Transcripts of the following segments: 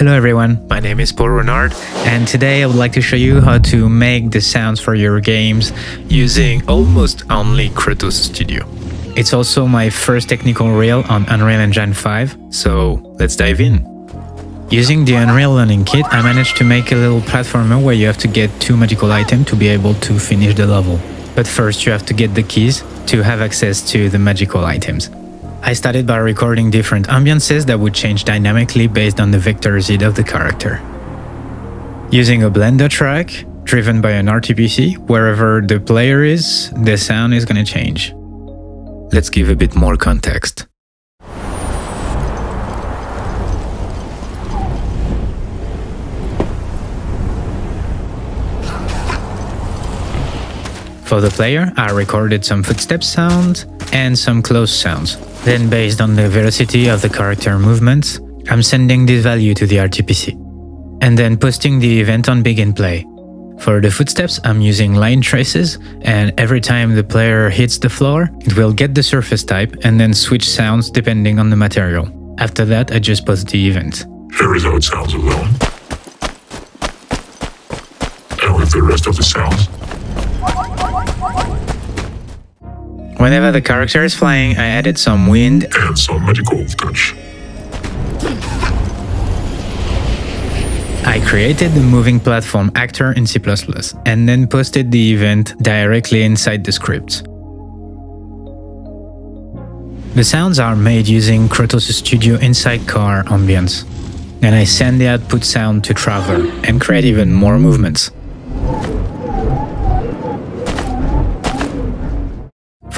Hello everyone, my name is Paul Renard and today I would like to show you how to make the sounds for your games using almost only Krotos Studio. It's also my first technical reel on Unreal Engine 5, so let's dive in. Using the Unreal Learning Kit, I managed to make a little platformer where you have to get two magical items to be able to finish the level. But first you have to get the keys to have access to the magical items. I started by recording different ambiances that would change dynamically based on the vector Z of the character. Using a Blender track, driven by an RTPC, wherever the player is, the sound is gonna change. Let's give a bit more context. For the player, I recorded some footstep sounds and some clothes sounds. Then based on the velocity of the character movements, I'm sending this value to the RTPC. And then posting the event on Begin Play. For the footsteps, I'm using line traces, and every time the player hits the floor, it will get the surface type and then switch sounds depending on the material. After that, I just post the event. Here is how it sounds alone. And with the rest of the sounds. Whenever the character is flying, I added some wind and some magical touch. I created the moving platform actor in C++ and then posted the event directly inside the script. The sounds are made using Krotos Studio Inside Car ambience. and I send the output sound to Traveler and create even more movements.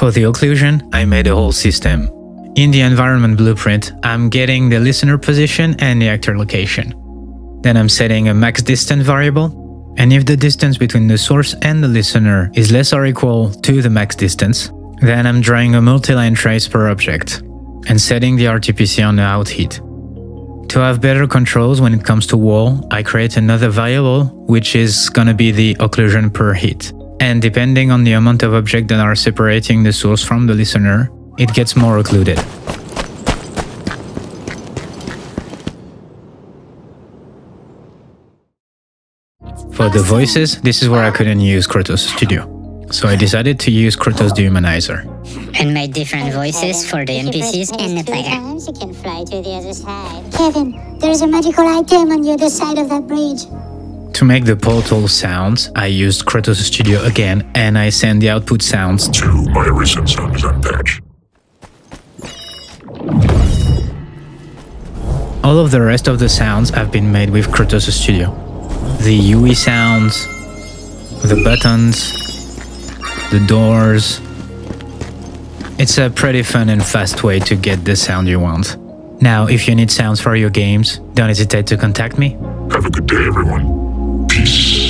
For the occlusion, I made a whole system. In the environment blueprint, I'm getting the listener position and the actor location. Then I'm setting a max distance variable, and if the distance between the source and the listener is less or equal to the max distance, then I'm drawing a multi-line trace per object, and setting the RTPC on the out hit. To have better controls when it comes to wall, I create another variable, which is gonna be the occlusion per hit and depending on the amount of objects that are separating the source from the listener, it gets more occluded. For the voices, this is where I couldn't use Krotos Studio. So I decided to use Krotos Dehumanizer. And made different voices for the NPCs and the player. You can fly to the other side. Kevin, there's a magical item on the other side of that bridge. To make the portal sounds, I used Krotos Studio again and I send the output sounds to my recent Sunshine patch. All of the rest of the sounds have been made with Krotos Studio. The UI sounds, the buttons, the doors. It's a pretty fun and fast way to get the sound you want. Now, if you need sounds for your games, don't hesitate to contact me. Have a good day, everyone. Peace.